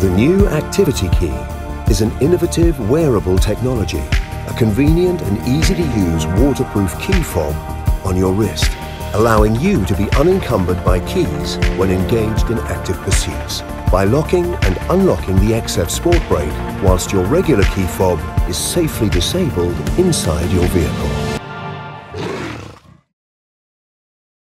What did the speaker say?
The new Activity Key is an innovative wearable technology, a convenient and easy to use waterproof key fob on your wrist, allowing you to be unencumbered by keys when engaged in active pursuits by locking and unlocking the XF Sportbrake whilst your regular key fob is safely disabled inside your vehicle.